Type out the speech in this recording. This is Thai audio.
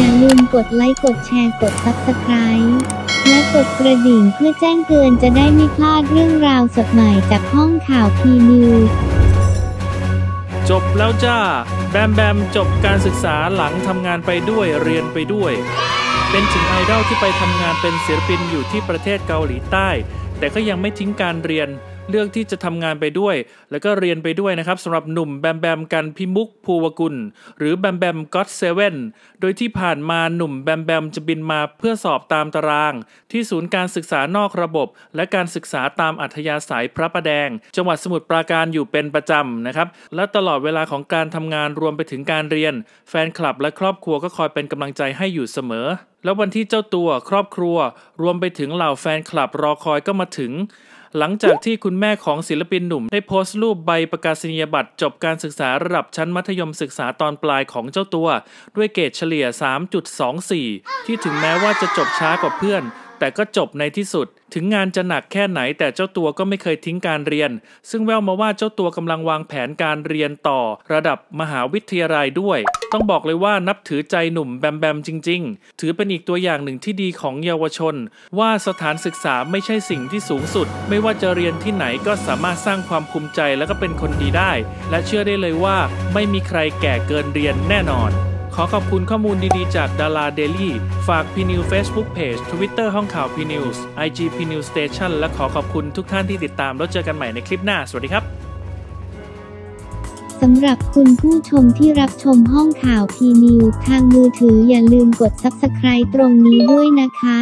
่าลืมกดไลค์กดแชร์กด Subscribe และกดกระดิ่งเพื่อแจ้งเตือนจะได้ไม่พลาดเรื่องราวสดใหม่จากห้องข่าวพีนิวจบแล้วจ้า แบมแบมจบการศึกษาหลังทำงานไปด้วยเรียนไปด้วย เป็นถึงไอดอลที่ไปทำงานเป็นศิลปินอยู่ที่ประเทศเกาหลีใต้ แต่ก็ยังไม่ทิ้งการเรียน เลือกที่จะทำงานไปด้วย แล้วก็เรียนไปด้วยนะครับสำหรับหนุ่มแบมแบมกันพิมุกภูวกุล หรือแบมแบมก็อตเซเว่นโดยที่ผ่านมาหนุ่มแบมแบมจะบินมาเพื่อสอบตามตาราง ที่ศูนย์การศึกษานอกระบบ และการศึกษาตามอัธยาศัยพระประแดง จังหวัดสมุทรปราการอยู่เป็นประจำนะครับและตลอดเวลาของการทำงานรวมไปถึงการเรียน แฟนคลับและครอบครัวก็คอยเป็นกำลังใจให้อยู่เสมอแล้ววันที่เจ้าตัวครอบครัว รวมไปถึงเหล่าแฟนคลับรอคอยก็มาถึง หลังจากที่คุณแม่ของศิลปินหนุ่ม ได้โพสต์รูปใบประกาศนียบัตรจบการศึกษาระดับชั้นมัธยมศึกษาตอนปลายของเจ้าตัว ด้วยเกรดเฉลี่ย 3.24 ที่ถึงแม้ว่าจะจบช้ากว่าเพื่อน แต่ก็จบในที่สุด ถึงงานจะหนักแค่ไหนแต่เจ้าตัวก็ไม่เคยทิ้งการเรียน ซึ่งแววมาว่าเจ้าตัวกำลังวางแผนการเรียนต่อ ระดับมหาวิทยาลัยด้วย ต้องบอกเลยว่านับถือใจหนุ่มแบมแบมจริง ๆ ถือเป็นอีกตัวอย่างหนึ่งที่ดีของเยาวชน ว่าสถานศึกษาไม่ใช่สิ่งที่สูงสุด ไม่ว่าจะเรียนที่ไหนก็สามารถสร้างความภูมิใจและก็เป็นคนดีได้ และเชื่อได้เลยว่าไม่มีใครแก่เกินเรียนแน่นอน อขอบคุณข้อมูลดีๆ จากดาราเดลี่ ฝาก P News Facebook Page Twitter ห้องข่าว P News IG P News Station และขอขอบคุณทุกท่านที่ติดตามแล้วเจอกันใหม่ในคลิปหน้า สวัสดีครับสำหรับคุณผู้ชมที่รับชมห้องข่าว P News ทางมือถืออย่าลืมกด Subscribe ตรงนี้ด้วยนะคะ